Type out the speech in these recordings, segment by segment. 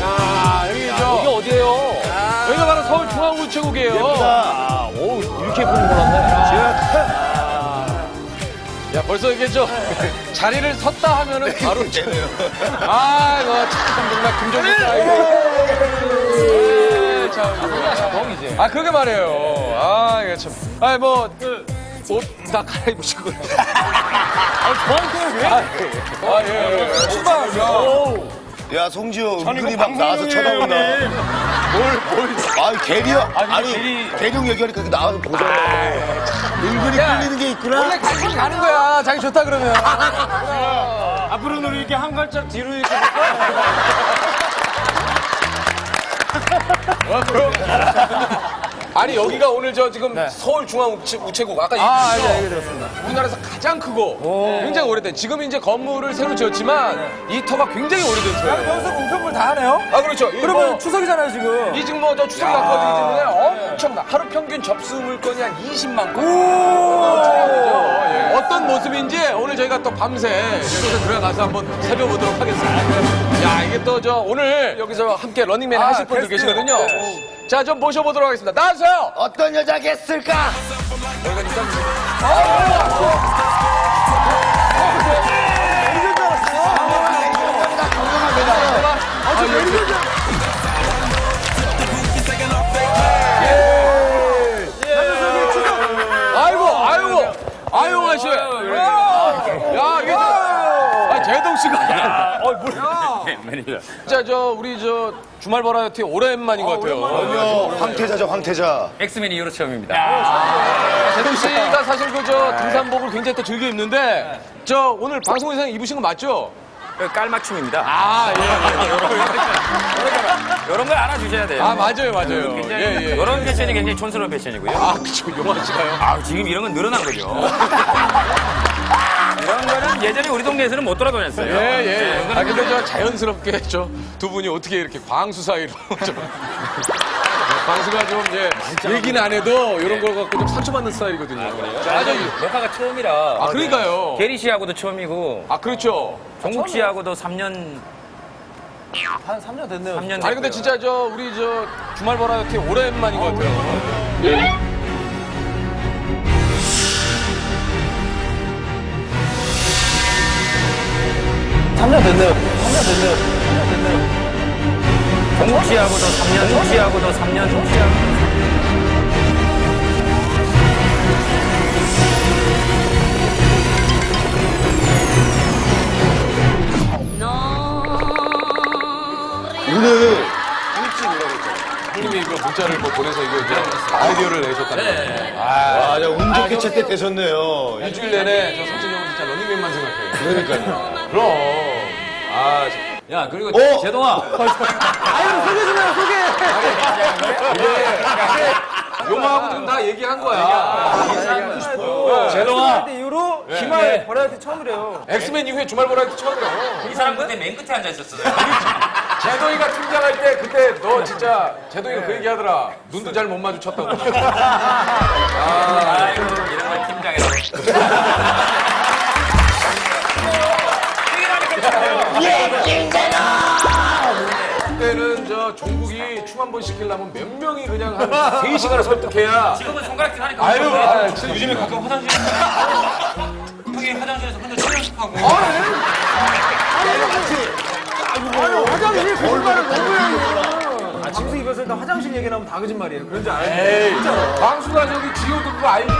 야, 여기 저. 여기 어디예요? 여기가 바로 서울중앙우체국이에요. 아, 오, 이렇게 예쁜 거 몰랐네. 야, 벌써 이게 저 자리를 섰다 하면은 바로 저. 아, 이거 참 정말. 참. 자동 이지. 아, 그러게 말이에요. 아, 이게 참. 아이, 뭐, 옷다 갈아입으시고. 아, 저한테 왜? 아, 예, 예. 출발하죠. 야, 송지효 은근히 막 나와서 쳐다본다. 뭘, 뭘. 아, 게리형. 아니, 게리- 게리형 얘기하니까 그렇게 나와서 보잖아. 은근히 끌리는 게 있구나. 원래 관심이 가는 거야. 자기 좋다 그러면. 앞으로는 이렇게 한 발짝 뒤로 이렇게. 아니 여기가 오늘 저 지금 서울 중앙우체국 아까 아, 얘기했죠? 예, 얘기 들었습니다. 우리나라에서 가장 크고 굉장히 오래된 지금 이제 건물을 새로 지었지만 이 터가 굉장히 오래된 터예요. 연속 공편물 다 하네요? 아 그렇죠. 이 그러면 뭐, 추석이잖아요, 지금. 이 지금 뭐 저 추석이 가까워지기 때문에 엄청나 하루 평균 접수 물건이 한 20만 건. 예. 어떤 모습인지 오늘 저희가 또 밤새 이곳에 들어가서 한번 살펴보도록 하겠습니다. 야 이게 또 저 오늘 여기서 함께 런닝맨 아, 하실 분들 게스트. 계시거든요. 자 좀 모셔보도록 하겠습니다. 나와주세요. 어떤 여자겠을까? 아이고, 제동 씨가. 어, 뭐야. 진짜 저, 우리 저, 주말 버라이어티 오랜만인 것 같아요. 아니요, 황태자죠, 황태자. 엑스맨 이후로 처음입니다. 제동 씨가 사실 그 저, 등산복을 굉장히 또 즐겨 입는데, 저, 오늘 방송 의상 입으신 거 맞죠? 깔맞춤입니다. 아, 예, 이런 걸 알아주셔야 돼요. 아, 맞아요, 맞아요. 굉장히 예, 예. 이런 패션이 굉장히 촌스러운 패션이고요. 아, 그쵸, 용환 씨가요. 아, 지금 이런 건 늘어난 거죠. 이런 거는 예전에 우리 동네에서는 못 돌아다녔어요. 예, 예. 아, 근데 저 자연스럽게 저 두 분이 어떻게 이렇게 광수 사이로 좀. 광수가 좀, 예, 얘기는 안 해도 이런 걸 갖고 좀 상처받는 스타일이거든요. 아, 저, 녹화가 처음이라. 아, 그러니까요. 게리 씨하고도 처음이고, 아, 그렇죠. 종국 씨하고도 3년, 한 3년 됐네요. 3년 됐고요. 아니, 근데 진짜 저, 우리 저, 주말 버라이어티 오랜만인 것 같아요. 3년 됐네요. 3년 됐네요. 3년 됐네요. 종국 씨하고도 3년, 종국 씨하고도 3년, 종국 씨하고도 오늘 형님이 그 문자를 뭐 보내서 이거 이제 아이디어를 내셨다는 거예요. 아, 야, 운 좋게 채택 되셨네요. 일주일 내내 저 석진이 형은 진짜 런닝맨만 생각해요. 그러니까요. 그럼. 아, 저- 야, 그리고 어? 제동아. 아유, 소개 좀 해요, 소개! 용하고 지금 다 얘기한 거야. 제동아! 때 이후로 기말 네. 버라이어티 처음이래요. 엑스맨 이후에 주말 버라이어티 처음이라고. 이 사람 그때 맨 끝에 앉아 있었어요. 제동이가 팀장할 때 그때 너 진짜 제동이가 그 얘기 하더라. 눈도 잘 못 마주쳤다고. 아이고, 이런 걸 팀장이라고. 그때는 저 종국이 춤 한 번 시키려면 몇 명이 그냥 한 3시간을 설득해야. 지금은 손가락질 하니까. 아유, 아, 진짜. 요즘에 가끔 화장실에. 형이 화장실에서 혼자 술 연습하고. 아유, 화장실 거짓말을 너무 해요. 아, 방송 입에서 일단 화장실 얘기 나오면 다 거짓말이에요. 그런 줄 알아요. 에이, 광수가 저기 지호도 그거 알지?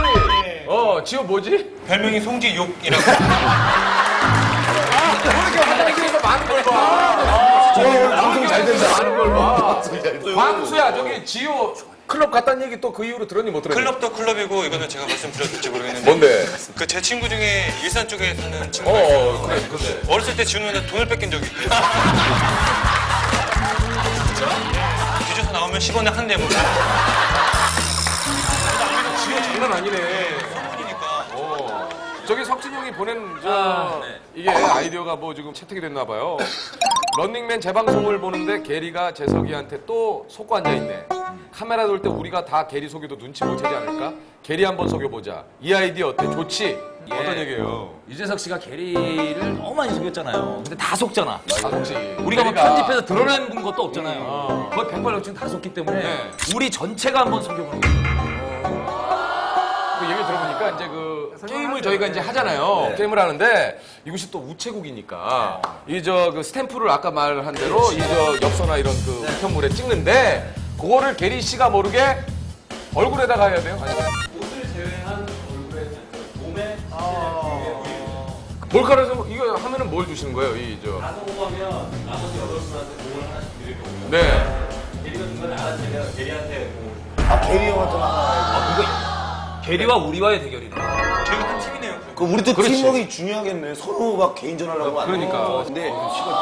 어, 지호 뭐지? 별명이 송지욕이라고. 그렇게 화장실에서 많은 걸 봐. 오늘 방송 잘 된다. 많은 걸 봐. 광수야, 저기 지호 클럽 갔다는 얘기 또 그 이후로 들었니 못 들었니? 클럽도 클럽이고 이거는 제가 말씀드렸을지 모르겠는데 뭔데? 그 제 친구 중에 일산 쪽에 사는 어, 친구가 있어요. 어, 그래, 근데. 어렸을 때 지훈이한테 돈을 뺏긴 적이 있대요. 뒤져서 나오면 10원에 한대 지호 장난 아니네. 어. 저기 석진 형이 보낸 저 이게 아이디어가 뭐 지금 채택이 됐나 봐요. 런닝맨 재방송을 보는데 게리가 재석이한테 또 속고 앉아 있네. 카메라 돌 때 우리가 다 게리 속여도 눈치 못 채지 않을까? 게리 한번 속여보자. 이 아이디어 어때? 좋지? 어떤 얘기예요? 유재석 씨가 게리를 너무 많이 속였잖아요. 근데 다 속잖아. 아, 혹시 우리가 뭐 편집해서 드러낸 것도 없잖아요. 거의 백발백중 다 속기 때문에 네. 우리 전체가 한번 속여보는 거예요. 그 들어보니까 이제 그 게임을 저희가 이제 하잖아요. 게임을 하는데 이것이 또 우체국이니까 이 저 그 스탬프를 아까 말한 대로 이 저 엽서나 이런 그 우편물에 찍는데 그거를 게리 씨가 모르게 얼굴에다가 해야 돼요? 아니면 몰카라서 뭐 이거 하면은 뭘 주시는 거예요? 이 저. 가성하면 나머지 여덟 분한테 돈을 하나씩 드릴 거고요. 네. 아, 게리 형한테 하나. 게리와 우리와의 대결이네. 저희가 한 팀이네요. 그 우리도 그렇지. 팀워크가 중요하겠네. 서로 막 개인전 하려고 하면 안 돼. 그러니까. 근데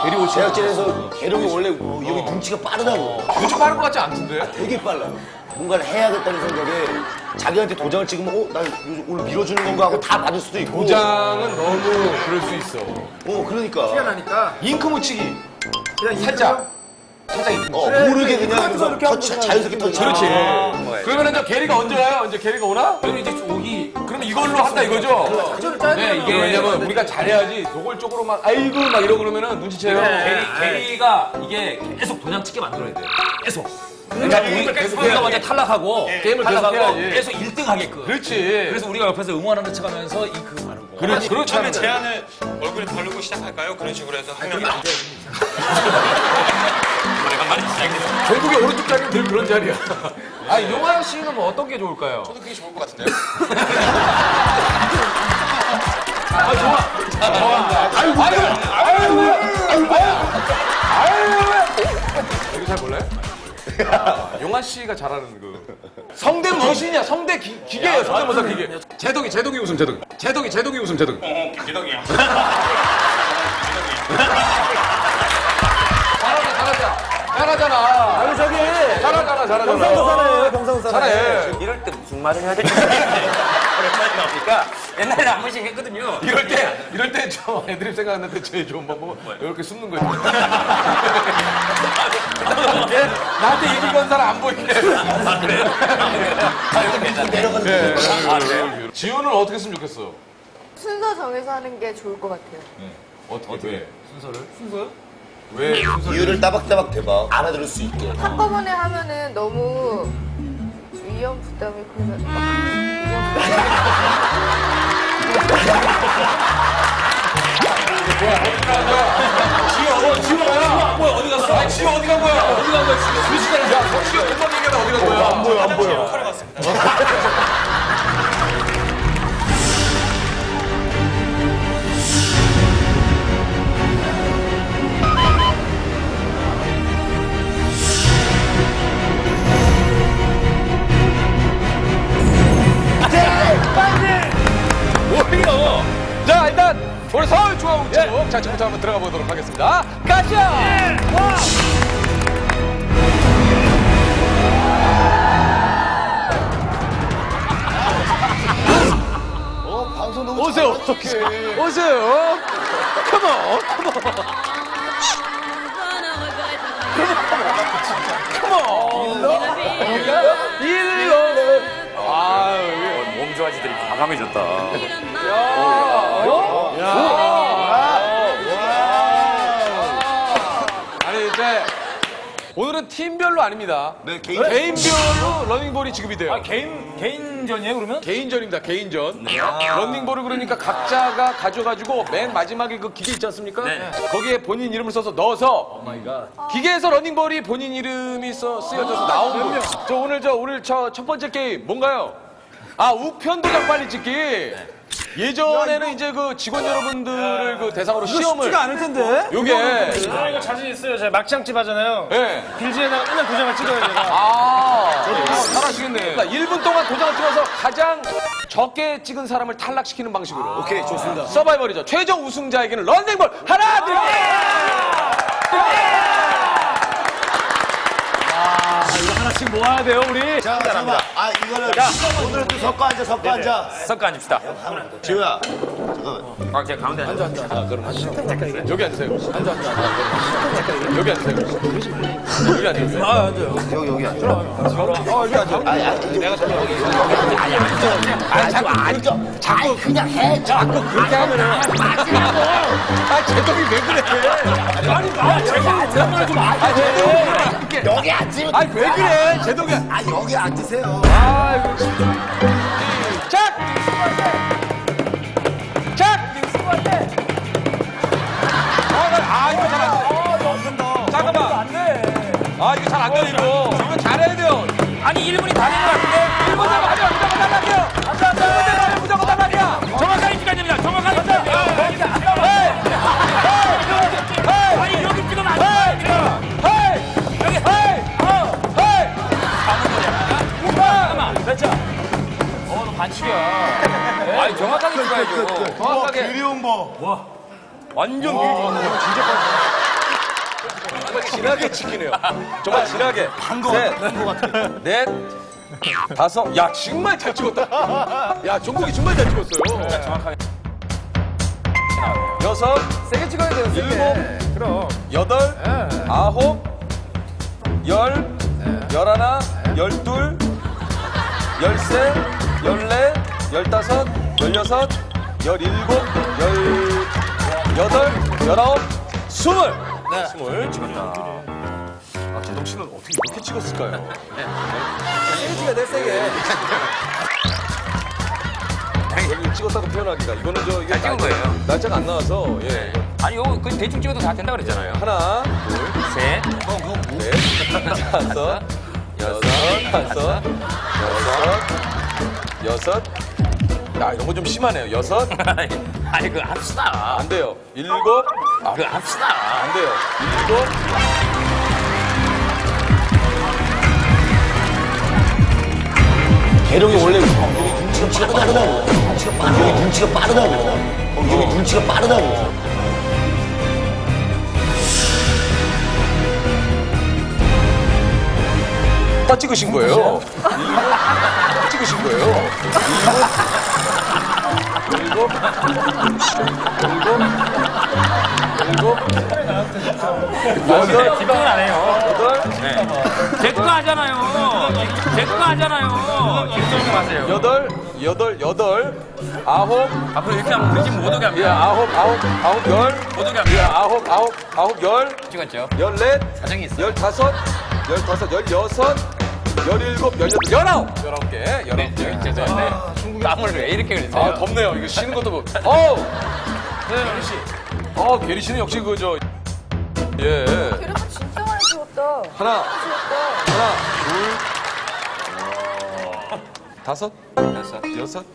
게리 오시 제작진에서 게령이 원래 뭐 여기 눈치가 빠르다고. 요즘 빠른 것 같지 않던데? 되게 빨라요. 뭔가를 해야겠다는 생각에 자기한테 도장을 찍으면 어? 날 요즘 오늘 밀어주는 건가 하고 다 받을 수도 있고. 도장은 너무 그럴 수 있어. 어, 그러니까. 나니까 잉크 묻히기. 그냥 살짝. 살짝 잉크 어. 모르게 그냥 터치, 자연스럽게 터치. 그렇지. 아, 그러면 이제 게리가 언제 와요? 언제 게리가 오나? 저는 이제 오기 그럼 이걸로 한다 이거죠? 작전을 짜야 네, 돼요. 이게 왜냐면 우리가 잘해야지 노골적으로 막 아이고 막 이러고 그러면은 눈치채요. 게리, 게리가 이게 계속 도장 찍게 만들어야 돼. 계속. 그러니까 우리, 계속 우리가 해야지. 먼저 탈락하고 게임을 계속 탈락하고 해야지. 계속 1등 하게끔. 그렇지. 그래서 우리가 옆에서 응원하는 척 하면서 잉크 바르고. 그렇지. 그렇지. 처음에. 제안을 얼굴에 바르고 시작할까요? 그런 식으로 해서 하면 안 돼요. 전국의 오른쪽 자리는 늘 그런 자리야. 아, 용환 씨는 뭐 어떤 게 좋을까요? 저도 그게 좋을 것 같은데요. 아, 좋아. 좋아. 아유, 아유, 아유, 아유, 아유, 아유. 이거 잘 몰라요? 용환 씨가 잘하는 그 성대 무엇이냐? 성대 기, 기계예요. 성대 모사 기계. 제동이, 제동이 웃음, 제동이. 제동이, 제동이 웃음, 제동이. 어, 기덕이야. 잘하자, 잘하자. 잘하잖아. 아니 저기 잘하잖아. 경상도 사나요? 경상도 사나요? 잘해. 이럴 때 무슨 말을 해야 될지 오랜만에 나오니까 옛날에 한 번씩 했거든요. 이럴 때, 이럴 때 저 애드립 생각났는데 제일 좋은 방법은 이렇게 숨는 거지. 나한테 이길 건 사람 안 보이게. 아, 그래요? 아, 이거 괜찮네. 내려가는 네. 거. 아, 그래요? 지훈은 어떻게 했으면 좋겠어? 순서 정해서 하는 게 좋을 것 같아요. 어떻게? 왜? 순서를? 순서요? 왜? 순서 이유를 따박따박 대봐. 알아들을 수 있게. 한꺼번에 하면은 너무 위험 부담이 커서 지훈, 지훈 뭐야? 뭐야, 어디 갔어? 아니, 지훈 어디 간 거야? 어디 간 거야, 지금? 두 시간을 야, 석시가 금방 얘기하다 어디 간 거야? 안 보여, 안 보여. 하러 갔습니다. 자, 지금부터 한번 들어가 보도록 하겠습니다. 가자! 어, 방송 너무 오세요. 잘하시네. 오세요. 컴온, 컴온. 일로. 아, 몸 좋아지들이 과감해졌다. 아니 오늘은 팀별로 아닙니다. 네, 개인. 개인별로 러닝볼이 지급이 돼요. 아, 개인, 개인전이에요, 그러면? 개인전입니다. 개인전. 러닝볼을 그러니까 각자가 가져가지고 맨 마지막에 그 기계 있지 않습니까? 네. 거기에 본인 이름을 써서 넣어서 oh my god. 기계에서 러닝볼이 본인 이름이 써 쓰여져서 나온 거. 저 오늘 저 오늘 저 첫 번째 게임 뭔가요? 아 우편 도장 빨리 찍기. 예전에는 이제 그 직원 여러분들을 그 대상으로 시험을 쉽지가 않을 텐데. 요게 아, 이거 자신 있어요. 제가 막창집 하잖아요. 예. 빌지에다가 맨날 도장을 찍어요, 제가. 아, 잘하시겠네. 1분 동안 도장을 찍어서 가장 적게 찍은 사람을 탈락시키는 방식으로. 오케이, 좋습니다. 서바이벌이죠. 최종 우승자에게는 런닝볼 하나, 둘, 셋! 하나씩 모아야 돼요, 우리. 자, 잠깐만. 아, 이거는 오늘은 또 섞어 앉아, 섞어 앉아. 섞어 앉읍시다. 지우야, 잠깐만. 아, 제가 가운데 앉아. 여기 앉으세요. 앉아, 앉아. 여기 앉으세요. 여기 앉으세요. 아, 앉아요. 여기, 여기 앉아. 어, 여기 앉아. 아니, 아니, 내가 저기 여기. 아니, 앉아. 아니, 자꾸 앉아. 자꾸 그냥 해. 자꾸 그렇게 하면은. 아, 제동이 왜 그래? 아니, 아, 제동이 제발 좀 아, 제동이. 여기 앉으면. 아니, 왜 그래? 제동이. 아, 여기 앉으세요. 아이고, 진짜. 시작! 시작! 아, 나- 아, 이거 잘안 돼. 잠깐만. 아, 이거 잘 안 돼, 이거. 이거 잘해야 돼요. 아니, 1분이 다 된 것 같은데? 1분 무조건 하면 무조건 탈락이요. 어, 너 반칙이야. 아니, 정확하게 찍어야죠. 정확하게. 그리운 거. 완전 밀지. 정말 진하게 지키네요. 정말 진하게. 한거 같아. 넷, 다섯. 야, 정말 잘 찍었다. 야, 종국이 정말 잘 찍었어요. 정확하게. 여섯, 세게 찍어야 돼요, 일곱, 그럼. 여덟, 아홉, 열, 열하나, 열둘, 열세, 열다섯, 열여섯, 열일곱, 열여덟, 열아홉, 스물! 네. 스물 찍었다. 아, 제동 씨는 어떻게 이렇게 찍었을까요? 세게 찍어야 돼, 세게. 여기 찍었다고 표현하기가. 이거는 저, 이게 잘 찍은 날짜- 거예요. 날짜가 안 나와서, 예. 아니, 이거 그 대충 찍어도 다 된다 그랬잖아요. 하나, 셋. 넷, 다섯, 여섯, 다섯, 여섯, 여섯. 야, 이런 거 좀 심하네요. 여섯, 아니, 그거 합시다. 안 돼요. 일곱, 아, 그거 합시다. 안 돼요. 일곱, 대령이 원래 눈치가 빠르다고. 눈치가 빠르다고. 눈치가 빠르다고. 어, 여기 눈치가 빠르다고. 다 찍으신 거예요. 일곱, 다 찍으신 거예요. 일곱, 일곱, 일곱, 여덟, 집중을 안 해요. 여덟, 제거 하잖아요. 제거 하잖아요. 좀 하세요. 여덟, 여덟, 여덟, 아홉, 앞으로 이렇게 하면 우리 집못 오게 예, 합니다. 아홉, 아홉, 아홉, 열, 못 오게 예, 합니다. 아홉, 아홉, 아홉, 열, 찍었죠? 열넷, 사정이 있어. 열다섯, 열다섯, 열여섯, 열일곱, 열여덟, 열아홉! 열아홉 개, 열아홉 네, 개. 저기 죄송한데 땀을 왜 이렇게 흘리세요? 아, 덥네요. 이거 쉬는 것도 뭐. 어우! 네, 게리 씨. 어, 게리 씨는 역시 그, 저. 예. 그래도 진짜 많이 찍었다. 하나. 하나, 둘, 어, 다섯, 됐어. 여섯,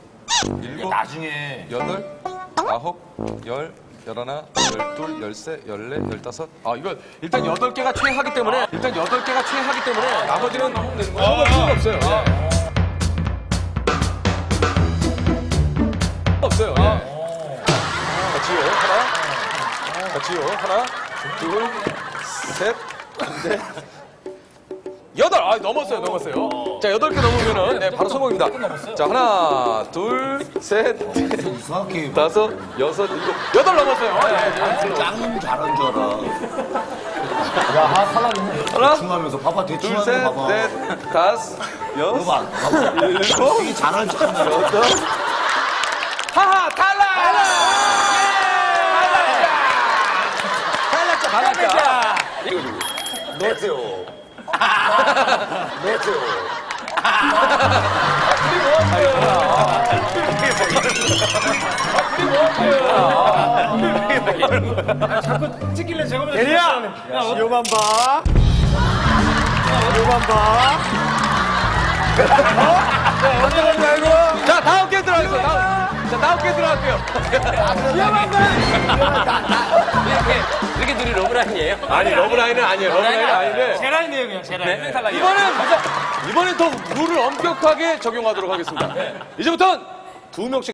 일곱, 나중에 여덟, 아홉, 열, 열하나, 열둘, 열세, 열네, 열다섯. 아, 이거 일단 여덟 개가 최하기 때문에, 일단 여덟 개가 최하기 때문에 나머지는 너무 되는 거예요. 아, 없어요. 예. 없어요. 예. 같이요. 하나, 같이요. 하나, 둘, 셋, 넷, 여덟! 아, 넘었어요, 넘었어요. 자, 여덟 개 넘으면은, 네, 바로 성공입니다. 자, 하나, 둘, 셋, 넷, 이상하게 다섯, 여섯, 일곱, 여덟 넘었어요. 네, 네. 짱 잘한 줄 알아. 하나, 중하면서 봐봐 대충 둘, 하는 셋, 거 봐봐. 넷, 다섯, 이거 여섯, 봐. 봐봐. 일곱, 되게 잘하는 척 한다. 여덟. 하하, 탈락! 탈락자! 탈락자! 메테 오. 메테오. 찍길래 제가 먼저 대리야! 요만 봐. 요만 봐. 자, 다음 게임 들어가겠습니다. 자, 다음 게임 들어갈게요. 이렇게 이렇게 둘이 러브라인이에요? 아니, 러브라인은 아니에요. 러브라인은 아닌데. 제 라인이에요, 그냥 제 라인. 네. 이번엔, 이번엔 더 룰을 엄격하게 적용하도록 하겠습니다. 이제부터는 두 명씩